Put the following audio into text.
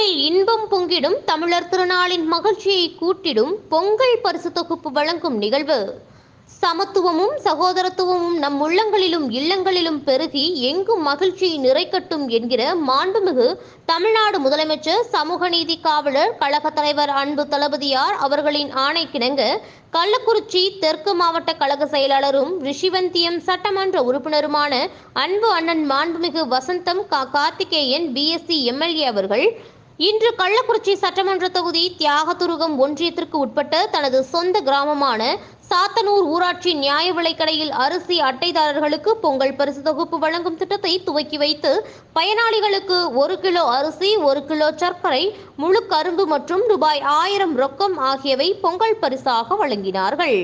இல்லங்களில் இன்பம் பொங்கிடும் தமிழர் திருநாளின் மகிழ்ச்சியை கூட்டிடும் பொங்கல் பரிசு தொகுப்பு வழங்கும் நிகழ்வு. சமத்துவமும் சகோதரத்துவமும் நம் உள்ளங்களிலும் இல்லங்களிலும் பெருகி எங்கும் மகிழ்ச்சியை நிறைக்கட்டும் என்கிற மாண்புமிகு தமிழ்நாடு முதலமைச்சர் சமூக நீதி காவலர் கழக தலைவர் அன்பு தளபதியார் அவர்களின் ஆணைக்கிணங்க கள்ளக்குறிச்சி தெற்கு மாவட்ட கழக செயலாளரும் ரிஷிவந்தியம் சட்டமன்ற உறுப்பினருமான அன்பு அண்ணன் மாண்புமிகு வசந்தம் கா கார்த்திகேயன் பிஎஸ்சி எம்எல்ஏ அவர்கள் இன்று கள்ளக்குறிச்சி சட்டமன்ற தொகுதி தியாகதுருகம் ஒன்றியத்திற்கு உட்பட்ட தனது சொந்த கிராமமான சாத்தனூர் ஊராட்சி நியாய விலைக்கடையில் அரிசி அட்டைதாரர்களுக்கு பொங்கல் பரிசு தொகுப்பு வழங்கும் திட்டத்தை துவக்கி வைத்து பயனாளிகளுக்கு ஒரு கிலோ அரிசி ஒரு கிலோ சர்க்கரை முழு கரும்பு மற்றும் ரூபாய் ஆயிரம் ரொக்கம் ஆகியவை பொங்கல் பரிசாக வழங்கினார்கள்.